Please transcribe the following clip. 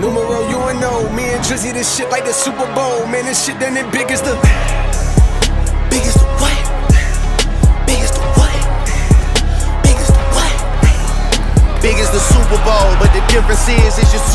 Numero UNO, me and Drizzy, this shit like the Super Bowl. Man, this shit done it big as the. Big as the what? Big as the what? Big as the what? Big as the Super Bowl, but the difference is it's just two.